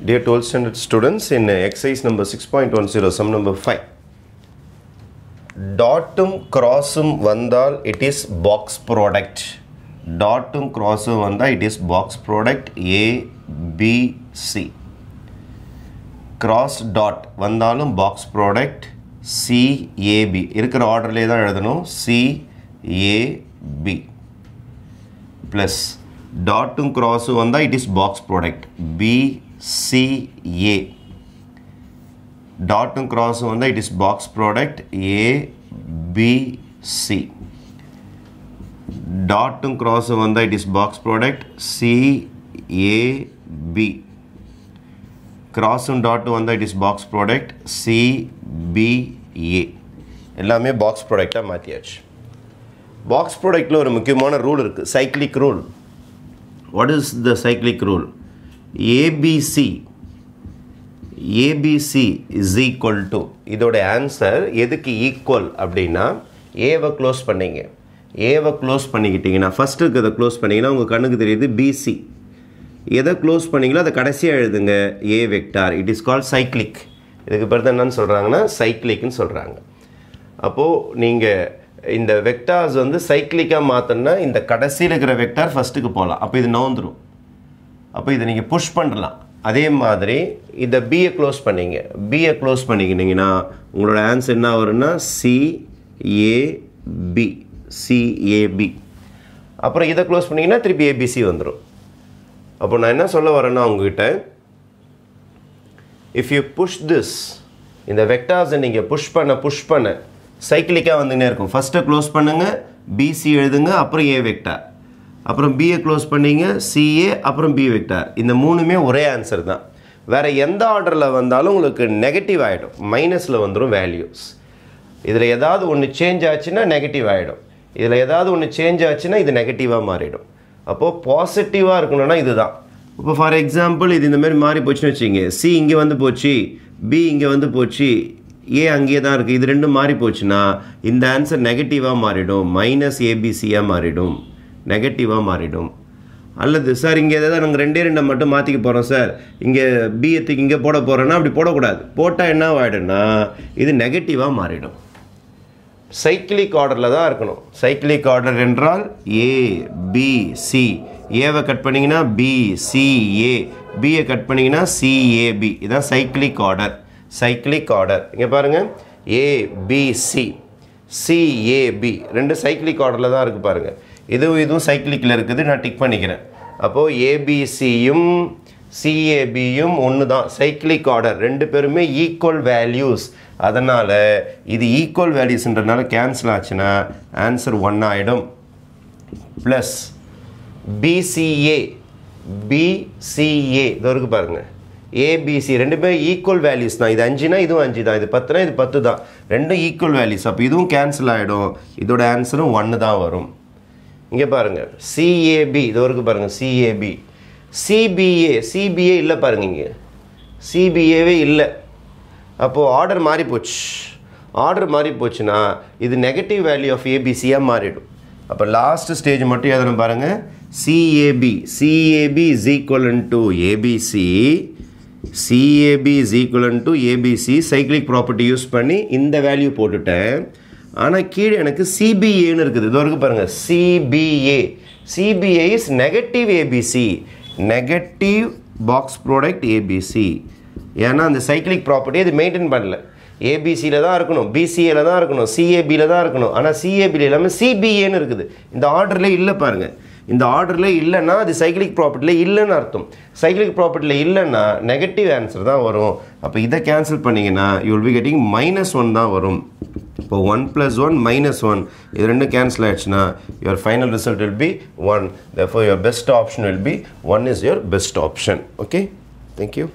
Dear 12th standard students, in uh, exercise number 6.10, sum number 5. டாட்டும் கிராஸும் வந்தால் it is box product டாட்டும் கிராஸும் வந்தால் it is box product A B C cross dot வந்தாலும் box product CAB இருக்கிற ஆர்டர்லேயே தான் எழுதணும். சிஏபி ப்ளஸ் டாட்டும் கிராஸும் வந்தால் it is box product B CA டாட்டும் கிராஸும் வந்தால் it is box product ABC டாட்டும் கிராஸும் வந்தால் it is box product CAB கிராஸும் டாட்டும் வந்தால் it is box product CBA எல்லாமே பாக்ஸ் ப்ராடக்டாக மாற்றியாச்சு பாக்ஸ் ப்ராடக்டில் ஒரு முக்கியமான ரூல் இருக்குது cyclic rule what is the cyclic rule ABC ABC is equal to இதோட ஆன்சர் எதுக்கு ஈக்குவல் அப்படின்னா ஏவை க்ளோஸ் பண்ணீங்க. ஏவை க்ளோஸ் பண்ணிக்கிட்டீங்கன்னா ஃபஸ்ட்டு இருக்கிறத க்ளோஸ் பண்ணிங்கன்னா உங்கள் கண்ணுக்கு தெரியுது பிசி எதை க்ளோஸ் பண்ணீங்களோ அதை கடைசியாக எழுதுங்க. A vector it is call cyclic இதுக்கு பிறகு என்னன்னு சொல்கிறாங்கன்னா சைக்ளிக்னு சொல்கிறாங்க அப்போது நீங்கள் இந்த வெக்டார்ஸ் வந்து சைக்ளிக்காக மாற்றணும்னா இந்த கடைசியில் இருக்கிற வெக்டார் ஃபஸ்ட்டுக்கு போகலாம். அப்போ இது நோந்துடும் அப்போ இதை நீங்கள் புஷ் பண்ணலாம். அதே மாதிரி இதை பிஏ க்ளோஸ் பண்ணிங்க. பிஏ க்ளோஸ் பண்ணிக்கிட்டீங்கன்னா உங்களோட ஆன்சர் என்ன வரும்னா சிஏபி சிஏபி அப்புறம் இதை க்ளோஸ் பண்ணிங்கன்னா திருப்பி ஏபிசி வந்துடும் அப்போ நான் என்ன சொல்ல வரேன்னா உங்ககிட்ட இஃப் யூ புஷ் திஸ் இந்த வெக்டார்ஸை நீங்கள் புஷ் பண்ண புஷ் பண்ண சைக்கிளிக்காக வந்துன்னே இருக்கும். ஃபஸ்ட்டு க்ளோஸ் பண்ணுங்கள் பிசி எழுதுங்க அப்புறம் ஏ வெக்டார் அப்புறம் பிஏ க்ளோஸ் பண்ணீங்க சிஏ அப்புறம் பி வெக்டார் இந்த மூணுமே ஒரே ஆன்சர் தான். வேறு எந்த ஆர்டரில் வந்தாலும் உங்களுக்கு நெகட்டிவ் ஆகிடும் மைனஸில் வந்துடும் வேல்யூஸ் இதில் ஏதாவது ஒன்று சேஞ்ச் ஆச்சுன்னா நெகட்டிவ் ஆகிடும் இதில் ஏதாவது ஒன்று சேஞ்ச் ஆச்சுன்னா இது நெகட்டிவாக மாறிடும். அப்போது பாசிட்டிவாக இருக்கணும்னா இதுதான். இப்போ ஃபார் எக்ஸாம்பிள் இது இந்தமாரி மாறி போச்சுன்னு வச்சுங்க சி இங்கே வந்து போச்சு பி இங்கே வந்து போச்சு ஏ அங்கேயே தான் இருக்குது இது ரெண்டும் மாறி போச்சுன்னா இந்த ஆன்சர் நெகட்டிவாக மாறிடும். மைனஸ் ஏபிசியாக மாறிடும். நெகட்டிவாக மாறிடும். அல்லது சார் இங்கே எதாவது நாங்கள் ரெண்டே ரெண்டை மட்டும் மாற்றிக்க போகிறோம் சார். இங்கே பிஎத்துக்கு இங்கே போட போகிறோன்னா அப்படி போடக்கூடாது. போட்டால் என்ன ஆகிடும்னா இது நெகட்டிவாக மாறிடும். சைக்கிளிக் ஆர்டரில் தான் இருக்கணும். சைக்கிளிக் ஆர்டர் என்றால் ஏ பி சி ஏவை கட் பண்ணிங்கன்னா பி சிஏ பியை கட் பண்ணிங்கன்னா சிஏபி இதுதான் சைக்கிளிக் ஆர்டர் சைக்கிளிக் ஆர்டர் இங்கே பாருங்கள் ஏபிசி சிஏபி ரெண்டு சைக்கிளிக் ஆர்டரில் தான் இருக்குது பாருங்கள் இதுவும் இதுவும் சைக்கிளிக்கில் இருக்குது. நான் டிக் பண்ணிக்கிறேன். அப்போது ஏபிசியும் சிஏபியும் ஒன்று தான் சைக்கிளிக் ஆர்டர் ரெண்டு பேருமே ஈக்குவல் வேல்யூஸ் அதனால் இது ஈக்குவல் வேல்யூஸ்ன்றனால கேன்சல் ஆச்சுன்னா ஆன்சர் ஒன் ஆகிடும் ப்ளஸ் பிசிஏ பிசிஏ இது இருக்கு பாருங்கள் ஏபிசி ரெண்டுமே ஈக்குவல் வேல்யூஸ் தான். இது அஞ்சுனா இதுவும் அஞ்சு தான் இது பத்துனா இது பத்து தான் ரெண்டும் ஈக்குவல் வேல்யூஸ் அப்போ இதுவும் கேன்சல் ஆகிடும் இதோட ஆன்சரும் ஒன்று தான் வரும். இங்கே பாருங்கள் சிஏபி இது வரைக்கும் பாருங்கள் சிஏபி சிபிஏ சிபிஏ இல்லை பாருங்கள் இங்கே. சிபிஏவே இல்லை. அப்போது ஆர்டர் மாறி போச்சு ஆர்டர் மாறி போச்சுன்னா இது நெகட்டிவ் வேல்யூ ஆஃப் ஏபிசியாக மாறிடும். அப்போ லாஸ்ட் ஸ்டேஜ் மட்டும் எதனும் பாருங்கள் CAB CAB is equal to ABC CAB is equal to ABC cyclic property use பண்ணி இந்த வேல்யூ போட்டுட்டேன். ஆனால் கீழே எனக்கு சிபிஏன்னு இருக்குது. இது வரைக்கும் பாருங்கள் CBA CBA is negative ABC negative box product ABC ஏன்னா அந்த சைக்கிளிக் ப்ராப்பர்ட்டி அது மெயின்டைன் பண்ணல. ஏபிசியில் தான் இருக்கணும். பிசிஏல தான் இருக்கணும். சிஏபியில் தான் இருக்கணும். ஆனால் சிஏபியில் இல்லாமல் சிபிஏன்னு இருக்குது. இந்த ஆர்டரில் இல்லை பாருங்கள் இந்த ஆர்டரில் இல்லைன்னா அது சைக்கிளிக் ப்ராப்பர்ட்டியில் இல்லைன்னு அர்த்தம். சைக்கிளிக் ப்ராப்பர்ட்டியில் இல்லைன்னா நெகட்டிவ் ஆன்சர் தான் வரும். அப்போ இதை கேன்சல் பண்ணிங்கன்னா you will be getting minus one தான் வரும். இப்போ one plus one minus one இது ரெண்டும் கேன்சல் ஆயிடுச்சுன்னா your final result will be one therefore your best option will be one is your best option okay thank you